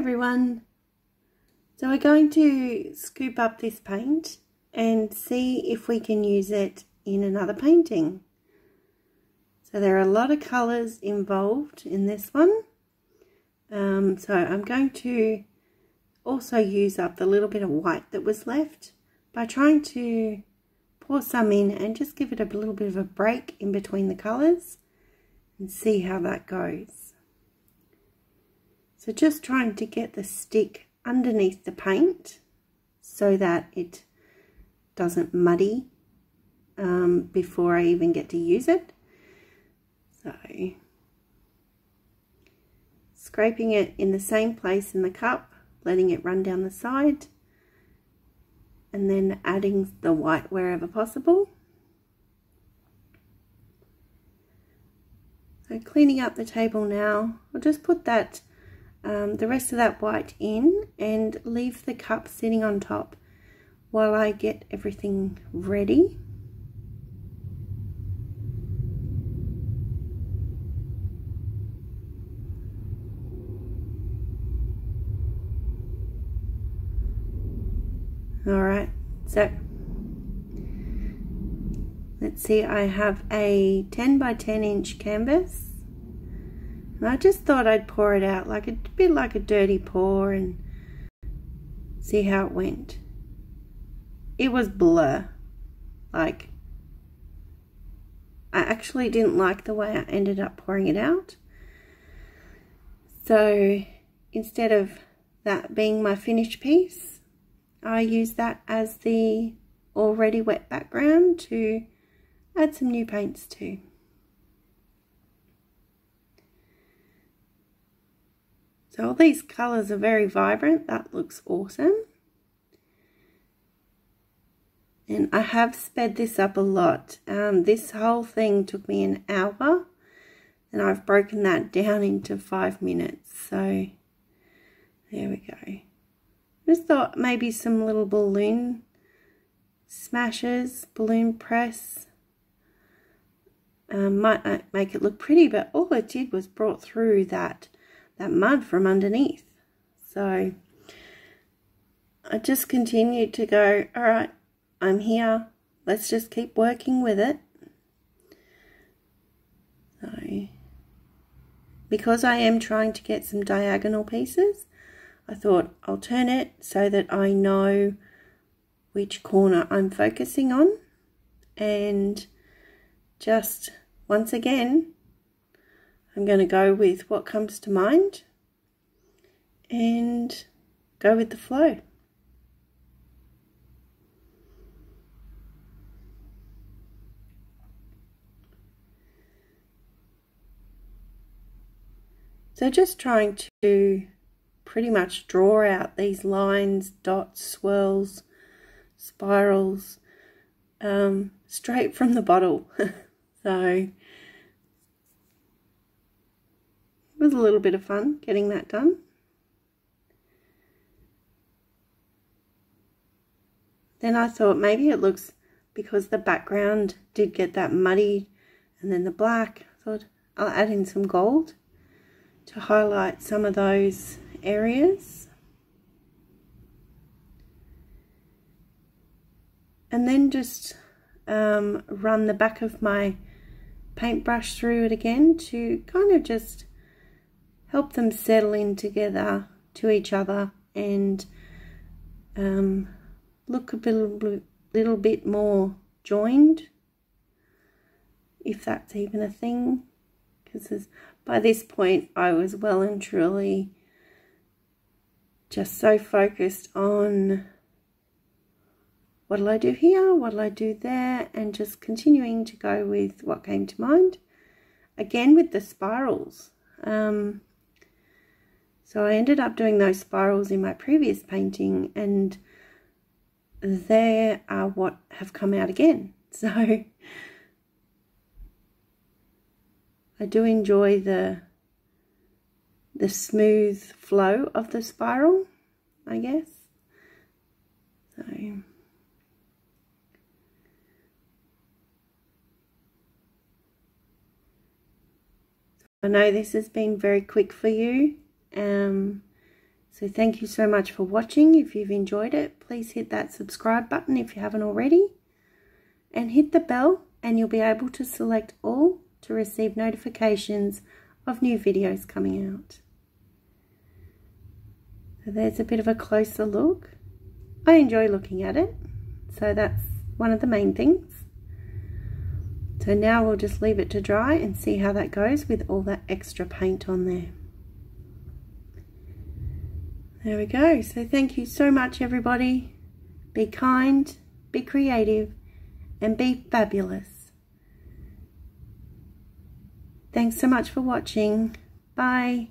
everyone. So we're going to scoop up this paint and see if we can use it in another painting. So there are a lot of colours involved in this one. Um, so I'm going to also use up the little bit of white that was left by trying to pour some in and just give it a little bit of a break in between the colours and see how that goes. So just trying to get the stick underneath the paint so that it doesn't muddy um, before I even get to use it. So scraping it in the same place in the cup, letting it run down the side and then adding the white wherever possible. So cleaning up the table now, I'll just put that um, the rest of that white in and leave the cup sitting on top while I get everything ready. Alright, so let's see, I have a 10 by 10 inch canvas I just thought I'd pour it out like a bit like a dirty pour and see how it went. It was blur. Like, I actually didn't like the way I ended up pouring it out. So instead of that being my finished piece, I use that as the already wet background to add some new paints to. So all these colours are very vibrant. That looks awesome. And I have sped this up a lot. Um, this whole thing took me an hour. And I've broken that down into five minutes. So there we go. Just thought maybe some little balloon smashes, balloon press. Um, might uh, make it look pretty, but all it did was brought through that that mud from underneath. So I just continued to go, all right, I'm here. Let's just keep working with it. So because I am trying to get some diagonal pieces, I thought I'll turn it so that I know which corner I'm focusing on and just once again I'm going to go with what comes to mind and go with the flow. So just trying to pretty much draw out these lines, dots, swirls, spirals, um, straight from the bottle. so It was a little bit of fun getting that done. Then I thought maybe it looks, because the background did get that muddy and then the black, I thought I'll add in some gold to highlight some of those areas. And then just um, run the back of my paintbrush through it again to kind of just help them settle in together to each other and um, look a little, little bit more joined, if that's even a thing. Because by this point, I was well and truly just so focused on what'll I do here, what'll I do there, and just continuing to go with what came to mind. Again, with the spirals. Um, so I ended up doing those spirals in my previous painting and they are what have come out again. So I do enjoy the the smooth flow of the spiral, I guess. So I know this has been very quick for you um, So thank you so much for watching. If you've enjoyed it, please hit that subscribe button if you haven't already. And hit the bell and you'll be able to select all to receive notifications of new videos coming out. So there's a bit of a closer look. I enjoy looking at it, so that's one of the main things. So now we'll just leave it to dry and see how that goes with all that extra paint on there. There we go. So thank you so much, everybody. Be kind, be creative, and be fabulous. Thanks so much for watching. Bye.